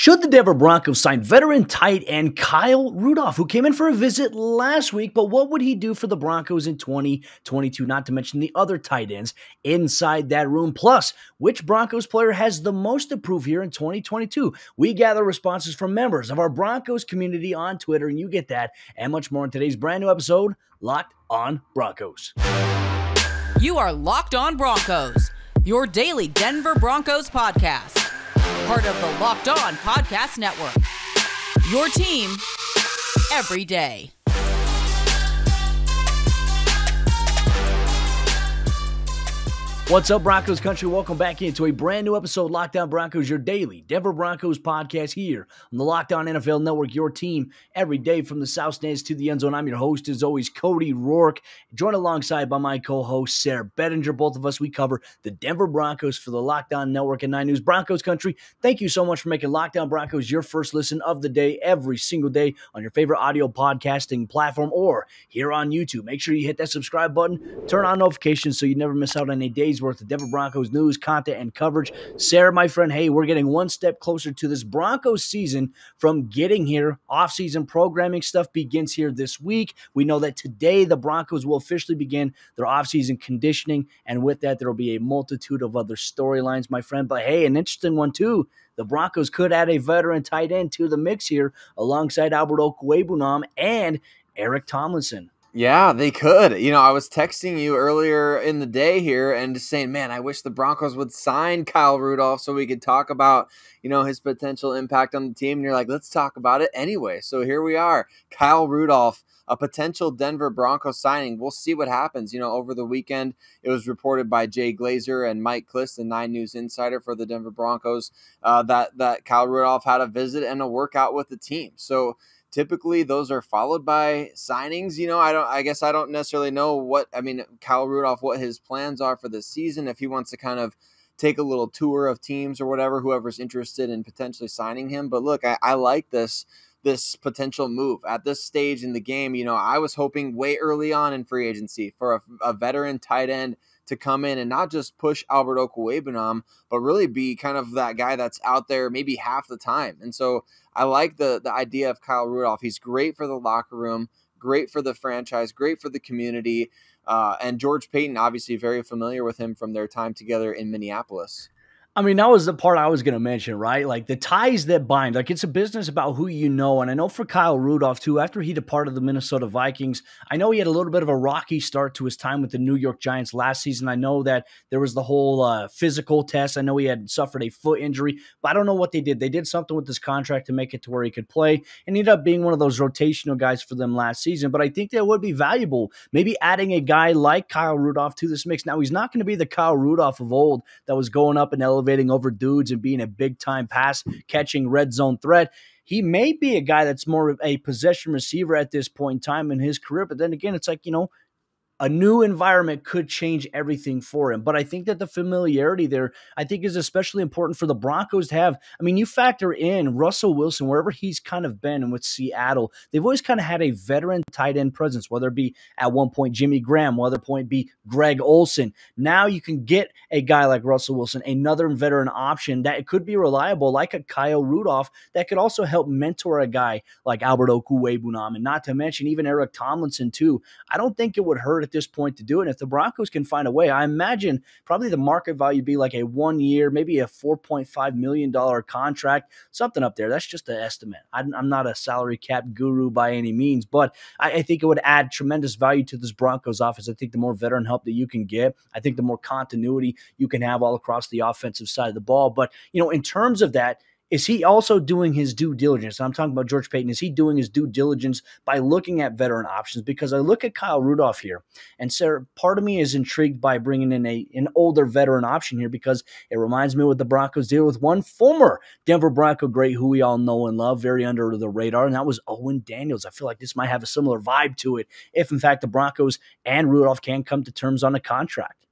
Should the Denver Broncos sign veteran tight end Kyle Rudolph, who came in for a visit last week, but what would he do for the Broncos in 2022? Not to mention the other tight ends inside that room. Plus, which Broncos player has the most to prove here in 2022? We gather responses from members of our Broncos community on Twitter, and you get that and much more in today's brand new episode, Locked on Broncos. You are Locked on Broncos, your daily Denver Broncos podcast part of the Locked On Podcast Network. Your team every day. What's up, Broncos country? Welcome back into a brand new episode, Locked On Broncos, your daily Denver Broncos podcast here on the Locked On NFL Network, your team every day from the South Stands to the end zone. I'm your host, as always, Cody Roark, joined alongside by my co-host, Sayre Bedinger. Both of us, we cover the Denver Broncos for the Locked On Network and 9 News Broncos country. Thank you so much for making Locked On Broncos your first listen of the day every single day on your favorite audio podcasting platform or here on YouTube. Make sure you hit that subscribe button, turn on notifications so you never miss out on a day's worth of Denver Broncos news, content, and coverage. Sayre, my friend, hey, we're getting one step closer to this Broncos season from getting here. Offseason programming stuff begins here this week. We know that today the Broncos will officially begin their offseason conditioning, and with that, there will be a multitude of other storylines, my friend. But hey, an interesting one too. The Broncos could add a veteran tight end to the mix here alongside Albert Okwuegbunam and Eric Tomlinson. Yeah, they could. You know, I was texting you earlier in the day here and just saying, man, I wish the Broncos would sign Kyle Rudolph so we could talk about, you know, his potential impact on the team. And you're like, let's talk about it anyway. So here we are. Kyle Rudolph, a potential Denver Broncos signing. We'll see what happens. You know, over the weekend, it was reported by Jay Glazer and Mike Klis, the Nine News insider for the Denver Broncos, uh, that that Kyle Rudolph had a visit and a workout with the team. So typically those are followed by signings you know? I don't i guess i don't necessarily know what i mean kyle rudolph what his plans are for this season if he wants to kind of take a little tour of teams or whatever whoever's interested in potentially signing him but look i, I like this this potential move at this stage in the game you know i was hoping way early on in free agency for a, a veteran tight end to come in and not just push Albert Okwuegbunam, but really be kind of that guy that's out there maybe half the time. And so I like the the idea of Kyle Rudolph. He's great for the locker room, great for the franchise, great for the community. Uh, and George Paton, obviously very familiar with him from their time together in Minneapolis. I mean, that was the part I was going to mention, right? Like the ties that bind. Like it's a business about who you know. And I know for Kyle Rudolph, too, after he departed the Minnesota Vikings, I know he had a little bit of a rocky start to his time with the New York Giants last season. I know that there was the whole uh, physical test. I know he had suffered a foot injury, but I don't know what they did. They did something with his contract to make it to where he could play and ended up being one of those rotational guys for them last season. But I think that would be valuable, maybe adding a guy like Kyle Rudolph to this mix. Now, he's not going to be the Kyle Rudolph of old that was going up and elevating elevating over dudes and being a big time pass catching red zone threat. He may be a guy that's more of a possession receiver at this point in time in his career. But then again, it's like, you know, a new environment could change everything for him. But I think that the familiarity there, I think, is especially important for the Broncos to have. I mean, you factor in Russell Wilson, wherever he's kind of been and with Seattle, they've always kind of had a veteran tight end presence, whether it be at one point Jimmy Graham, whether point be Greg Olsen. Now you can get a guy like Russell Wilson, another veteran option that could be reliable, like a Kyle Rudolph, that could also help mentor a guy like Albert Okwuegbunam, and not to mention even Eric Tomlinson, too. I don't think it would hurt at this point to do it. And if the Broncos can find a way, I imagine probably the market value be like a one year, maybe a $4.5 million contract, something up there. That's just an estimate. I'm, not a salary cap guru by any means, but I, think it would add tremendous value to this Broncos offense. I think the more veteran help that you can get, I think the more continuity you can have all across the offensive side of the ball. But, you know, in terms of that, is he also doing his due diligence? And I'm talking about George Paton. Is he doing his due diligence by looking at veteran options? Because I look at Kyle Rudolph here, and Sayre, part of me is intrigued by bringing in a an older veteran option here because it reminds me what the Broncos did with one former Denver Bronco great who we all know and love, very under the radar, and that was Owen Daniels. I feel like this might have a similar vibe to it if, in fact, the Broncos and Rudolph can come to terms on a contract.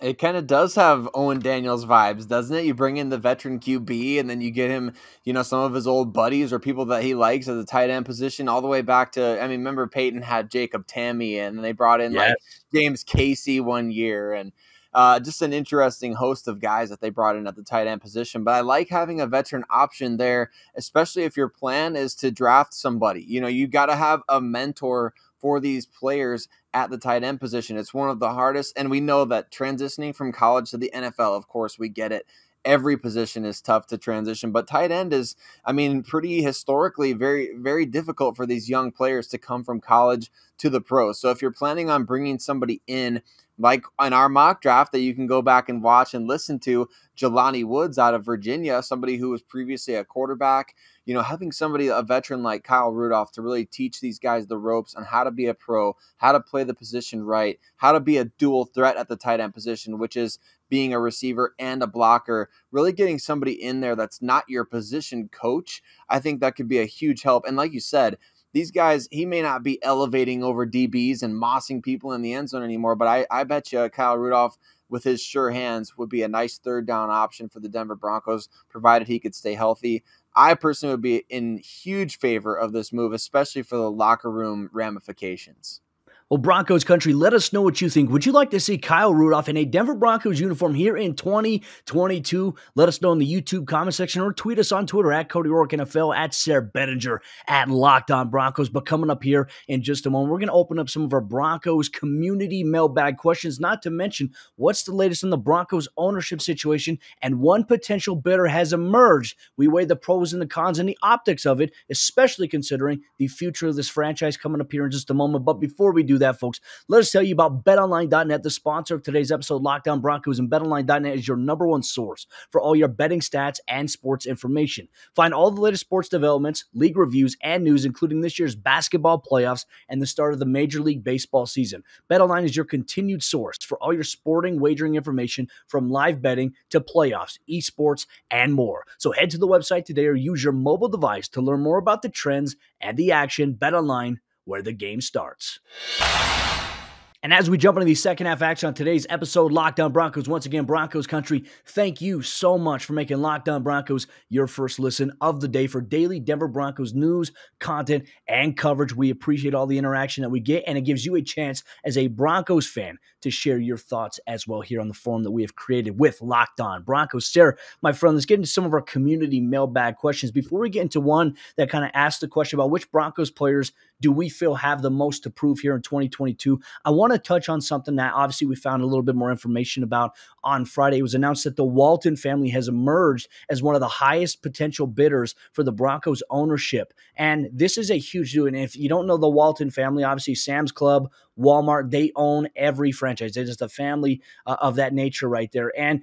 It kind of does have Owen Daniels vibes, doesn't it? You bring in the veteran QB and then you get him, you know, some of his old buddies or people that he likes at the tight end position, all the way back to, I mean, remember Peyton had Jacob Tamme and they brought in yes. like James Casey one year. And uh, just an interesting host of guys that they brought in at the tight end position. But I like having a veteran option there, especially if your plan is to draft somebody. You know, you got to have a mentor for these players at the tight end position. It's one of the hardest, and we know that transitioning from college to the NFL, of course, we get it. Every position is tough to transition, but tight end is, I mean, pretty historically very, very difficult for these young players to come from college to the pros. So if you're planning on bringing somebody in like in our mock draft that you can go back and watch and listen to Jelani Woods out of Virginia, somebody who was previously a quarterback. You know, having somebody, a veteran like Kyle Rudolph, to really teach these guys the ropes on how to be a pro, how to play the position right, how to be a dual threat at the tight end position, which is being a receiver and a blocker, really getting somebody in there that's not your position coach. I think that could be a huge help. And like you said, these guys, he may not be elevating over DBs and mossing people in the end zone anymore, but I, I bet you Kyle Rudolph with his sure hands would be a nice third down option for the Denver Broncos, provided he could stay healthy. I personally would be in huge favor of this move, especially for the locker room ramifications. Well, Broncos country, let us know what you think. Would you like to see Kyle Rudolph in a Denver Broncos uniform here in 2022? Let us know in the YouTube comment section or tweet us on Twitter at Cody Roark NFL, at Sayre Bedinger, at Locked On Broncos. But coming up here in just a moment, we're going to open up some of our Broncos community mailbag questions, not to mention what's the latest on the Broncos ownership situation. And one potential bidder has emerged. We weigh the pros and the cons and the optics of it, especially considering the future of this franchise coming up here in just a moment. But before we do that, folks, let us tell you about betonline.net, the sponsor of today's episode, Locked On Broncos. And betonline.net is your number one source for all your betting stats and sports information. Find all the latest sports developments, league reviews, and news, including this year's basketball playoffs and the start of the Major League Baseball season. BetOnline is your continued source for all your sporting wagering information from live betting to playoffs, esports, and more. So head to the website today or use your mobile device to learn more about the trends and the action. BetOnline where the game starts. And as we jump into the second half action on today's episode, Locked On Broncos, once again, Broncos country, thank you so much for making Locked On Broncos your first listen of the day for daily Denver Broncos news, content, and coverage. We appreciate all the interaction that we get, and it gives you a chance as a Broncos fan to share your thoughts as well here on the forum that we have created with Locked On Broncos. Sayre, my friend, let's get into some of our community mailbag questions. Before we get into one that kind of asked the question about which Broncos players do we feel have the most to prove here in 2022, I want to touch on something that obviously we found a little bit more information about on Friday. It was announced that the Walton family has emerged as one of the highest potential bidders for the Broncos ownership. And this is a huge deal. And if you don't know the Walton family, obviously Sam's Club, Walmart, they own every franchise. They're just a family uh, of that nature right there. And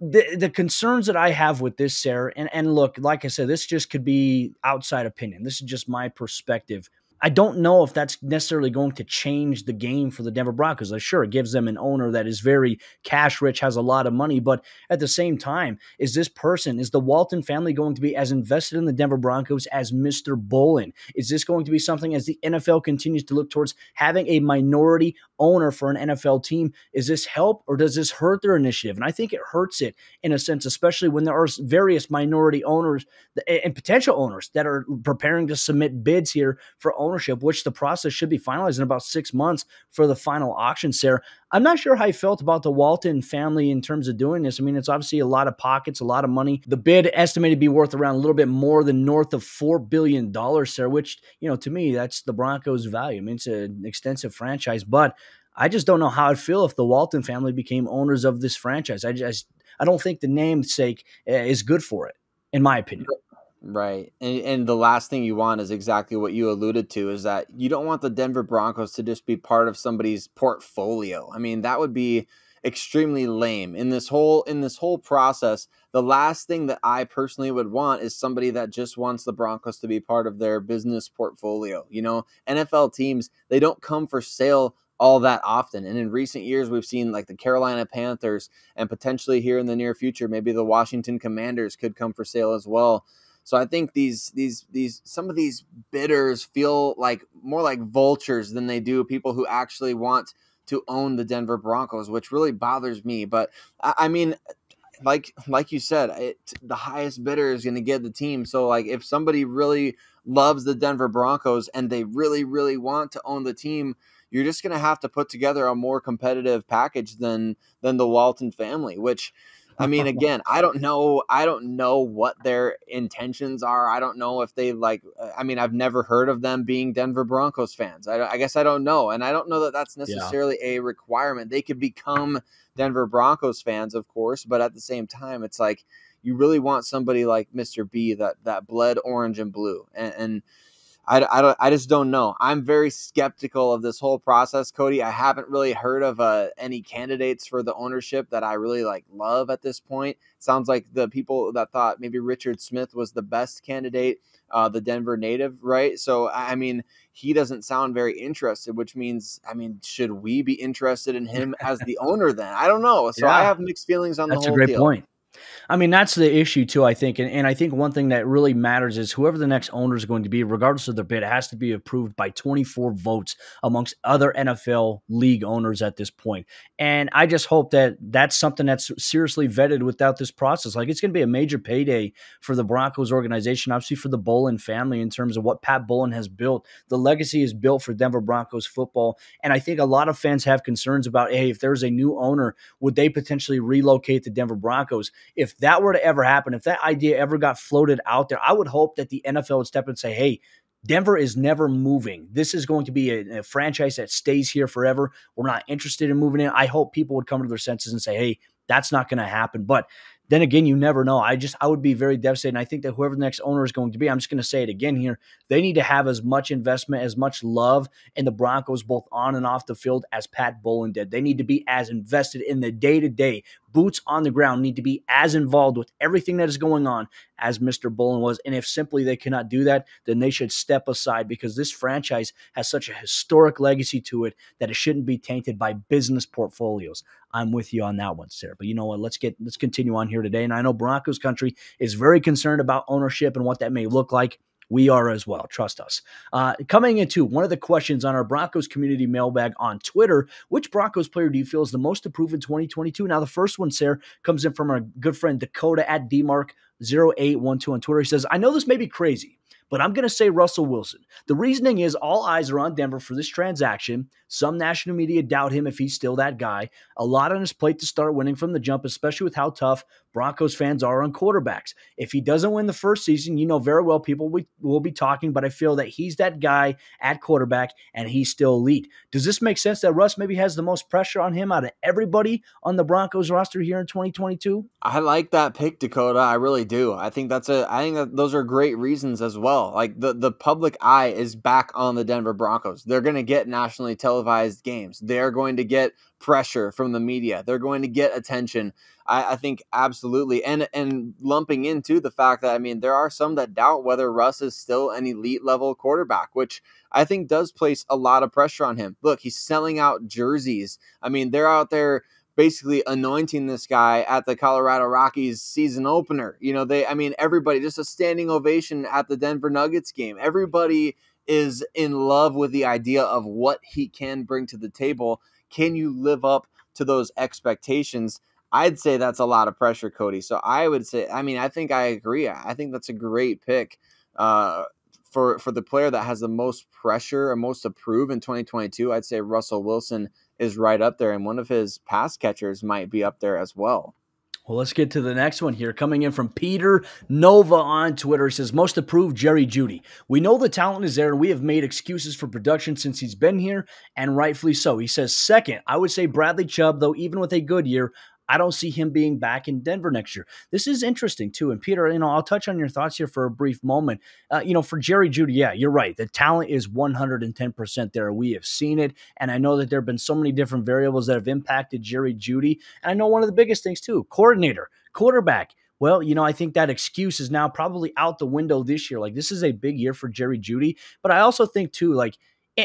the the concerns that I have with this, Sayre, and, and look, like I said, this just could be outside opinion. This is just my perspective. I don't know if that's necessarily going to change the game for the Denver Broncos. Sure, it gives them an owner that is very cash rich, has a lot of money, but at the same time, is this person, is the Walton family going to be as invested in the Denver Broncos as Mr. Bowlen? Is this going to be something as the NFL continues to look towards having a minority owner for an NFL team? Is this help or does this hurt their initiative? And I think it hurts it in a sense, especially when there are various minority owners and potential owners that are preparing to submit bids here for ownership ownership, which the process should be finalized in about six months for the final auction, Sayre. I'm not sure how I felt about the Walton family in terms of doing this. I mean, it's obviously a lot of pockets, a lot of money. The bid estimated to be worth around a little bit more than north of $4 billion, Sayre, which, you know, to me, that's the Broncos' value. I mean, it's an extensive franchise, but I just don't know how I'd feel if the Walton family became owners of this franchise. I just, I don't think the namesake eh, is good for it, in my opinion. Right. And, and the last thing you want is exactly what you alluded to is that you don't want the Denver Broncos to just be part of somebody's portfolio. I mean, that would be extremely lame. In this whole in this whole process, the last thing that I personally would want is somebody that just wants the Broncos to be part of their business portfolio. You know, NFL teams, they don't come for sale all that often. And in recent years, we've seen like the Carolina Panthers and potentially here in the near future, maybe the Washington Commanders could come for sale as well. So I think these these these some of these bidders feel like more like vultures than they do people who actually want to own the Denver Broncos, which really bothers me. But I, I mean, like like you said, it, the highest bidder is going to get the team. So like if somebody really loves the Denver Broncos and they really really want to own the team, you're just going to have to put together a more competitive package than than the Walton family, which I mean, again, I don't know. I don't know what their intentions are. I don't know if they like. Uh, I mean, I've never heard of them being Denver Broncos fans. I, I guess I don't know, and I don't know that that's necessarily yeah. a requirement. They could become Denver Broncos fans, of course, but at the same time, it's like you really want somebody like Mr. B that that bled orange and blue, and, and I, I, don't, I just don't know. I'm very skeptical of this whole process, Cody. I haven't really heard of uh, any candidates for the ownership that I really like love at this point. sounds like the people that thought maybe Richard Smith was the best candidate, uh, the Denver native, right? So I mean, he doesn't sound very interested, which means, I mean, should we be interested in him as the owner? Then I don't know. So yeah. I have mixed feelings on That's the whole. That's a great deal. point. I mean, that's the issue too. I think, and, and I think one thing that really matters is whoever the next owner is going to be, regardless of their bid, has to be approved by 24 votes amongst other NFL league owners at this point. And I just hope that that's something that's seriously vetted without this process. Like it's going to be a major payday for the Broncos organization, obviously for the Bowlen family in terms of what Pat Bowlen has built. The legacy is built for Denver Broncos football, and I think a lot of fans have concerns about, hey, if there's a new owner, would they potentially relocate the Denver Broncos? If that were to ever happen, if that idea ever got floated out there, I would hope that the NFL would step and say, hey, Denver is never moving. This is going to be a, a, franchise that stays here forever. We're not interested in moving in. I hope people would come to their senses and say, hey, that's not going to happen. But then again, you never know. I just I would be very devastated. And I think that whoever the next owner is going to be, I'm just going to say it again here. They need to have as much investment, as much love in the Broncos, both on and off the field, as Pat Bowlen did. They need to be as invested in the day to day boots on the ground, need to be as involved with everything that is going on as Mr. Bowlen was. And if simply they cannot do that, then they should step aside because this franchise has such a historic legacy to it that it shouldn't be tainted by business portfolios. I'm with you on that one, Sayre. But you know what? Let's get let's continue on here today. And I know Broncos country is very concerned about ownership and what that may look like we are as well. Trust us. Uh, coming into one of the questions on our Broncos community mailbag on Twitter which Broncos player do you feel is the most approved in 2022? Now, the first one, Sayre, comes in from our good friend Dakota at DMark0812 on Twitter. He says, I know this may be crazy, but I'm going to say Russell Wilson. The reasoning is all eyes are on Denver for this transaction. Some national media doubt him if he's still that guy. A lot on his plate to start winning from the jump, especially with how tough Broncos fans are on quarterbacks. If he doesn't win the first season, you know very well people we, will be talking, but I feel that he's that guy at quarterback and he's still elite. Does this make sense that Russ maybe has the most pressure on him out of everybody on the Broncos roster here in 2022? I like that pick, Dakota. I really do. I think that's a I think that those are great reasons as well. Like the, the public eye is back on the Denver Broncos. They're gonna get nationally televised games. They're going to get pressure from the media. They're going to get attention. I, I, think absolutely, and and lumping into the fact that I mean there are some that doubt whether Russ is still an elite level quarterback, which I think does place a lot of pressure on him. Look, he's selling out jerseys. I mean they're out there basically anointing this guy at the Colorado Rockies season opener. You know, they I mean everybody just a standing ovation at the Denver Nuggets game. Everybody is in love with the idea of what he can bring to the table. Can you live up to those expectations? I'd say that's a lot of pressure, Cody. So I would say, I mean, I think I agree. I think that's a great pick uh, for for the player that has the most pressure and most approved in 2022. I'd say Russell Wilson is right up there, and one of his pass catchers might be up there as well. Well, let's get to the next one here. Coming in from Peter Nova on Twitter. He says, Most approved Jerry Jeudy. We know the talent is there, and we have made excuses for production since he's been here, and rightfully so. He says, Second, I would say Bradley Chubb, though, even with a good year, I don't see him being back in Denver next year. This is interesting too. And Peter, you know, I'll touch on your thoughts here for a brief moment. Uh, you know, for Jerry Jeudy, yeah, you're right. The talent is 110% there. We have seen it, and I know that there have been so many different variables that have impacted Jerry Jeudy. And I know one of the biggest things too, coordinator, quarterback. Well, you know, I think that excuse is now probably out the window this year. Like this is a big year for Jerry Jeudy. but I also think too, like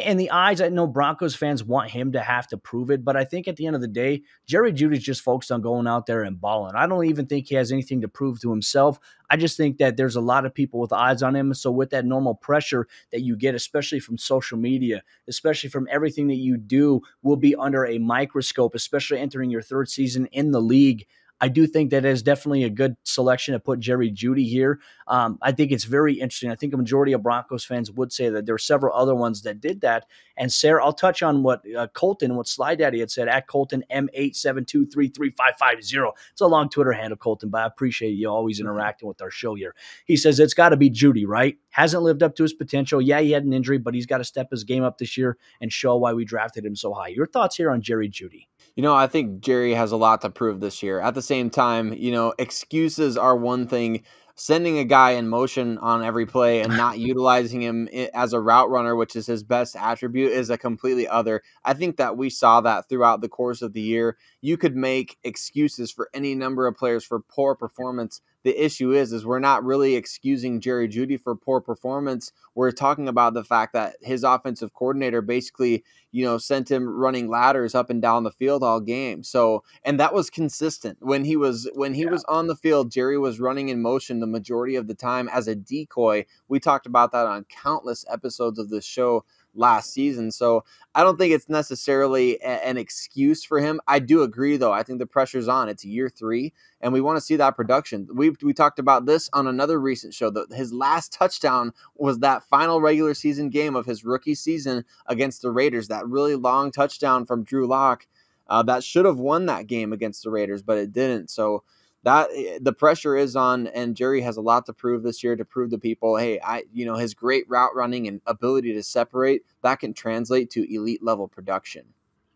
in the eyes, I know Broncos fans want him to have to prove it, but I think at the end of the day, Jerry Jeudy's just focused on going out there and balling. I don't even think he has anything to prove to himself. I just think that there's a lot of people with eyes on him. So with that normal pressure that you get, especially from social media, especially from everything that you do, will be under a microscope, especially entering your third season in the league. I do think that is definitely a good selection to put Jerry Jeudy here. Um, I think it's very interesting. I think a majority of Broncos fans would say that there are several other ones that did that. And Sayre, I'll touch on what uh, Colton, what Sly Daddy had said at Colton M87233550. It's a long Twitter handle, Colton, but I appreciate you always mm-hmm. interacting with our show here. He says it's got to be Jeudy, right? Hasn't lived up to his potential. Yeah, he had an injury, but he's got to step his game up this year and show why we drafted him so high. Your thoughts here on Jerry Jeudy? You know, I think Jerry has a lot to prove this year. At the same time, you know, excuses are one thing. Sending a guy in motion on every play and not utilizing him as a route runner, which is his best attribute, is a completely other. I think that we saw that throughout the course of the year. You could make excuses for any number of players for poor performance the issue is is we're not really excusing Jerry Jeudy for poor performance. We're talking about the fact that his offensive coordinator basically, you know, sent him running ladders up and down the field all game. So, and that was consistent. When he was when he yeah. was on the field, Jerry was running in motion the majority of the time as a decoy. We talked about that on countless episodes of this show last season. So I don't think it's necessarily a, an excuse for him. I do agree, though. I think the pressure's on. It's year three, and we want to see that production. We we talked about this on another recent show. That his last touchdown was that final regular season game of his rookie season against the Raiders. That really long touchdown from Drew Lock. Uh, that should have won that game against the Raiders, but it didn't. So that eh, the pressure is on and Jerry has a lot to prove this year to prove to people hey I you know his great route running and ability to separate that can translate to elite level production.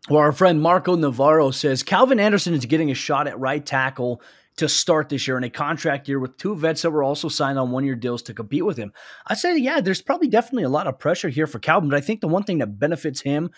Well, our friend Marco Navarro says Calvin Anderson is getting a shot at right tackle to start this year in a contract year with two vets that were also signed on one year deals to compete with him. I say, yeah, there's probably definitely a lot of pressure here for Calvin, but I think the one thing that benefits him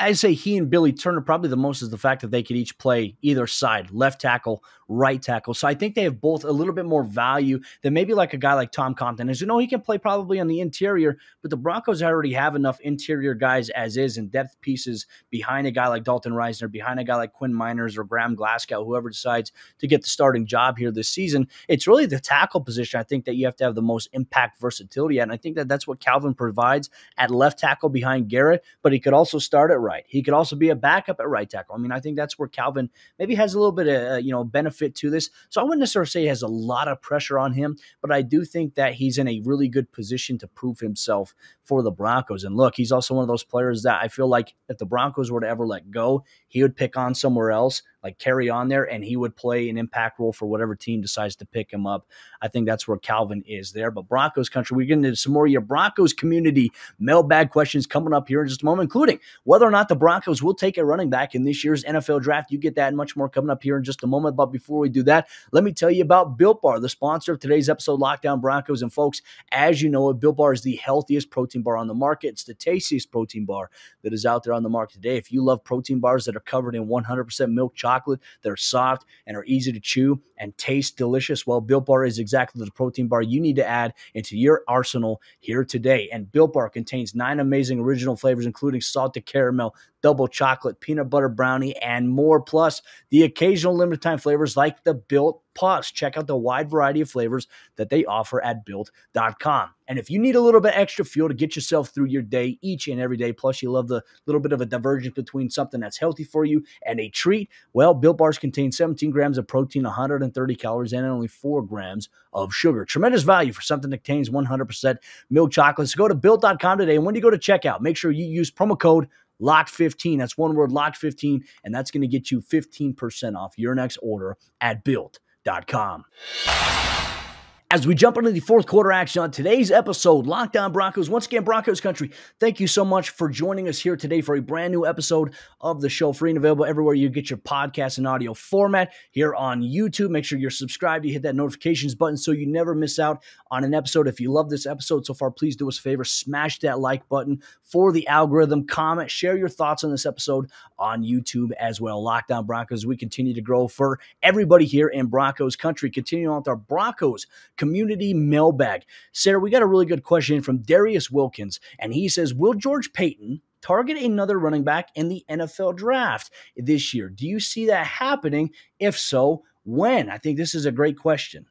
I say he and Billy Turner probably the most is the fact that they could each play either side, left tackle, right tackle. So I think they have both a little bit more value than maybe like a guy like Tom Compton. As you know, he can play probably on the interior, but the Broncos already have enough interior guys as is and depth pieces behind a guy like Dalton Risner, behind a guy like Quinn Meinerz or Graham Glasgow, whoever decides to get the starting job here this season. It's really the tackle position I think that you have to have the most impact versatility at. And I think that that's what Calvin provides at left tackle behind Garrett, but he could also start at right. He could also be a backup at right tackle. I mean, I think that's where Calvin maybe has a little bit of, uh, you know, benefit to this. So I wouldn't necessarily say he has a lot of pressure on him, but I do think that he's in a really good position to prove himself for the Broncos. And look, he's also one of those players that I feel like if the Broncos were to ever let go, he would pick on somewhere else like carry on there and he would play an impact role for whatever team decides to pick him up. I think that's where Calvin is there. But Broncos country, we're getting into some more of your Broncos community mailbag questions coming up here in just a moment, including whether or not the Broncos will take a running back in this year's NFL draft. You get that and much more coming up here in just a moment. But before we do that, let me tell you about Built Bar, the sponsor of today's episode, Locked On Broncos. And folks, as you know, Built Bar is the healthiest protein bar on the market. It's the tastiest protein bar that is out there on the market today. If you love protein bars that are covered in 100% milk chocolate, that are soft and are easy to chew and taste delicious. Well, Built Bar is exactly the protein bar you need to add into your arsenal here today. And Built Bar contains nine amazing original flavors, including salted caramel, double chocolate, peanut butter brownie, and more. Plus, the occasional limited time flavors like the Built Plus. Check out the wide variety of flavors that they offer at built.com. And if you need a little bit extra fuel to get yourself through your day each and every day, plus you love the little bit of a divergence between something that's healthy for you and a treat, well, Built Bars contain 17 grams of protein, 130 calories, and only 4 grams of sugar. Tremendous value for something that contains 100% milk chocolate. So go to built.com today, and when you go to checkout, make sure you use promo code LOCK15. That's one word, LOCK15, and that's going to get you 15% off your next order at built.com. As we jump into the fourth quarter action on today's episode, Locked On Broncos, once again, Broncos country, thank you so much for joining us here today for a brand new episode of the show, free and available everywhere you get your podcast and audio format here on YouTube. Make sure you're subscribed, you hit that notifications button so you never miss out on an episode. If you love this episode so far, please do us a favor, smash that like button for the algorithm, comment, share your thoughts on this episode on YouTube as well. Locked On Broncos, we continue to grow for everybody here in Broncos country. Continuing on with our Broncos community mailbag. Sayre, we got a really good question from Darius Wilkins, and he says, Will George Paton target another running back in the NFL draft this year? Do you see that happening? If so, when? I think this is a great question.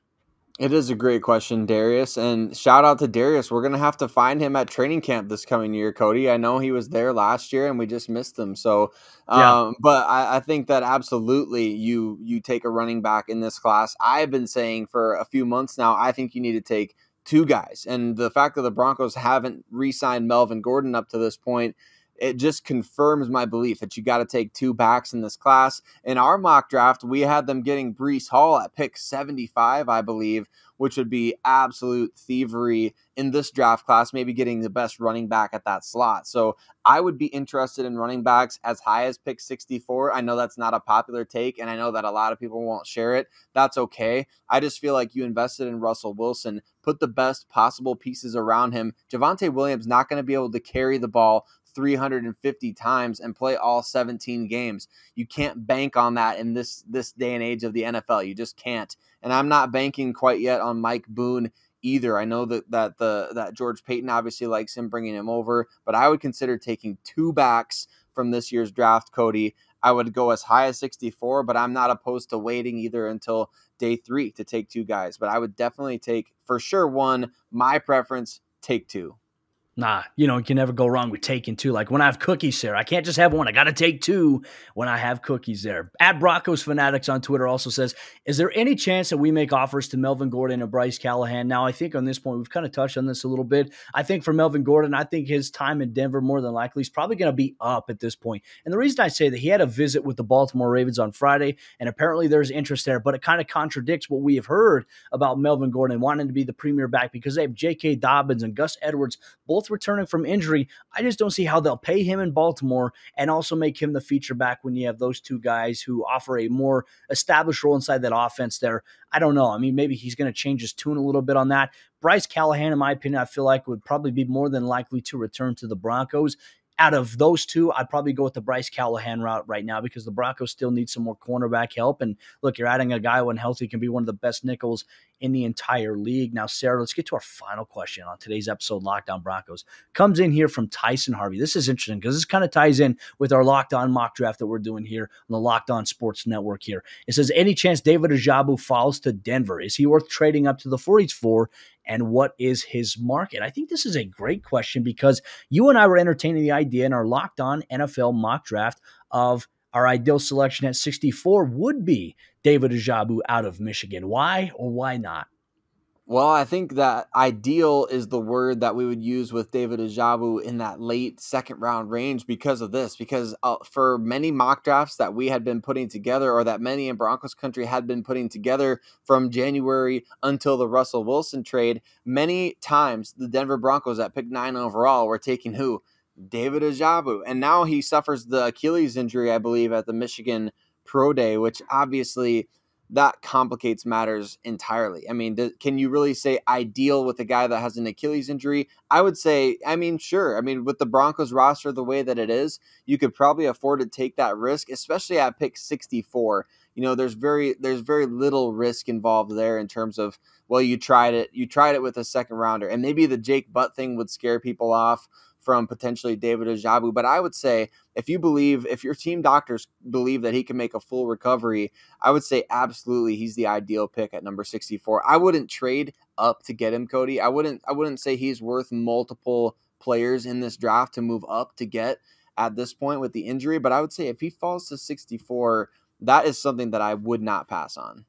It is a great question, Darius. And shout out to Darius. We're going to have to find him at training camp this coming year, Cody. I know he was there last year and we just missed him. So, um, yeah. but I, I, think that absolutely you you take a running back in this class. I've been saying for a few months now, I think you need to take two guys. And the fact that the Broncos haven't re signed Melvin Gordon up to this point it just confirms my belief that you got to take two backs in this class. In our mock draft, we had them getting Breece Hall at pick 75, I believe, which would be absolute thievery in this draft class, maybe getting the best running back at that slot. So I would be interested in running backs as high as pick 64. I know that's not a popular take, and I know that a lot of people won't share it. That's okay. I just feel like you invested in Russell Wilson, put the best possible pieces around him. Javonte Williams not going to be able to carry the ball 350 times and play all 17 games. You can't bank on that in this this day and age of the NFL. You just can't. And I'm not banking quite yet on Mike Boone either. I know that that the that George Paton obviously likes him bringing him over, but I would consider taking two backs from this year's draft, Cody. I would go as high as 64, but I'm not opposed to waiting either until day 3 to take two guys, but I would definitely take for sure one, my preference, take two nah, you know, you can never go wrong with taking two. Like when I have cookies there, I can't just have one. I got to take two when I have cookies there. At Broncos Fanatics on Twitter also says, Is there any chance that we make offers to Melvin Gordon and Bryce Callahan? Now, I think on this point, we've kind of touched on this a little bit. I think for Melvin Gordon, I think his time in Denver more than likely is probably going to be up at this point. And the reason I say that he had a visit with the Baltimore Ravens on Friday, and apparently there's interest there, but it kind of contradicts what we have heard about Melvin Gordon wanting to be the premier back because they have J.K. Dobbins and Gus Edwards both returning from injury. I just don't see how they'll pay him in Baltimore and also make him the feature back when you have those two guys who offer a more established role inside that offense there. I don't know. I mean, maybe he's going to change his tune a little bit on that. Bryce Callahan, in my opinion, I feel like would probably be more than likely to return to the Broncos out of those two, I'd probably go with the Bryce Callahan route right now because the Broncos still need some more cornerback help. And look, you're adding a guy when healthy can be one of the best nickels in the entire league. Now, Sayre, let's get to our final question on today's episode, Locked On Broncos. Comes in here from Tyson Harvey. This is interesting because this kind of ties in with our Locked On mock draft that we're doing here on the Locked On Sports Network here. It says, any chance David Ojabo falls to Denver? Is he worth trading up to the 40s for? And what is his market? I think this is a great question because you and I were entertaining the idea in our locked on NFL mock draft of our ideal selection at 64 would be David Ojabo out of Michigan. Why or why not? Well, I think that ideal is the word that we would use with David Ojabo in that late second round range because of this. Because uh, for many mock drafts that we had been putting together, or that many in Broncos country had been putting together from January until the Russell Wilson trade, many times the Denver Broncos at pick nine overall were taking who? David Ojabo. And now he suffers the Achilles injury, I believe, at the Michigan Pro Day, which obviously that complicates matters entirely. I mean, th- can you really say ideal with a guy that has an Achilles injury? I would say, I mean, sure. I mean, with the Broncos roster the way that it is, you could probably afford to take that risk, especially at pick 64. You know, there's very there's very little risk involved there in terms of well, you tried it, you tried it with a second rounder, and maybe the Jake Butt thing would scare people off from potentially David Ojabo. But I would say if you believe, if your team doctors believe that he can make a full recovery, I would say absolutely he's the ideal pick at number 64. I wouldn't trade up to get him, Cody. I wouldn't I wouldn't say he's worth multiple players in this draft to move up to get at this point with the injury. But I would say if he falls to 64, that is something that I would not pass on.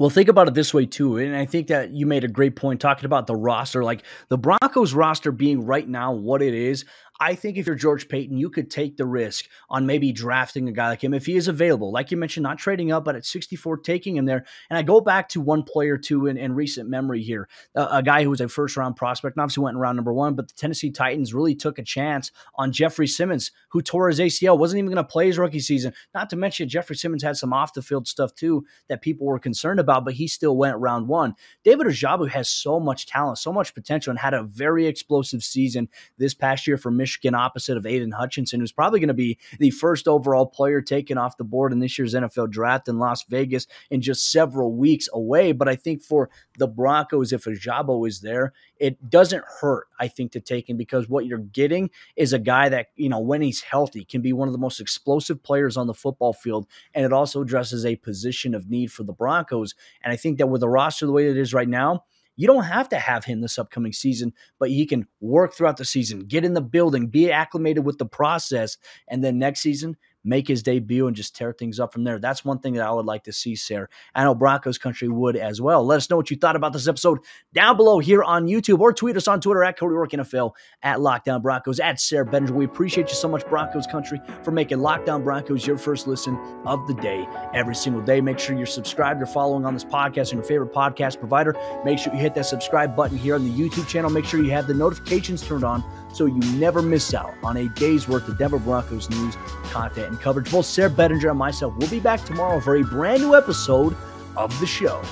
Well, think about it this way too, and I think that you made a great point talking about the roster, like the Broncos roster being right now what it is. I think if you're George Paton, you could take the risk on maybe drafting a guy like him if he is available. Like you mentioned, not trading up, but at 64, taking him there. And I go back to one player too in, in recent memory here, a guy who was a first round prospect, and obviously went in round number one, but the Tennessee Titans really took a chance on Jeffrey Simmons, who tore his ACL, wasn't even going to play his rookie season. Not to mention Jeffrey Simmons had some off the field stuff too that people were concerned about, but he still went round one. David Ojabo has so much talent, so much potential, and had a very explosive season this past year for Michigan. Michigan opposite of Aidan Hutchinson, who's probably going to be the first overall player taken off the board in this year's NFL draft in Las Vegas in just several weeks away. But I think for the Broncos, if Ojabo is there, it doesn't hurt, I think, to take him because what you're getting is a guy that, you know, when he's healthy, can be one of the most explosive players on the football field. And it also addresses a position of need for the Broncos. And I think that with the roster the way it is right now, you don't have to have him this upcoming season, but he can work throughout the season, get in the building, be acclimated with the process, and then next season make his debut and just tear things up from there. That's one thing that I would like to see, Sayre. I know Broncos country would as well. Let us know what you thought about this episode down below here on YouTube or tweet us on Twitter at Cody Roark NFL, at Locked On Broncos, at Sayre Bedinger. We appreciate you so much, Broncos country, for making Locked On Broncos your first listen of the day every single day. Make sure you're subscribed or following on this podcast on your favorite podcast provider. Make sure you hit that subscribe button here on the YouTube channel. Make sure you have the notifications turned on so you never miss out on a day's worth of Denver Broncos news, content, and coverage. Both Sayre Bedinger and myself will be back tomorrow for a brand new episode of the show.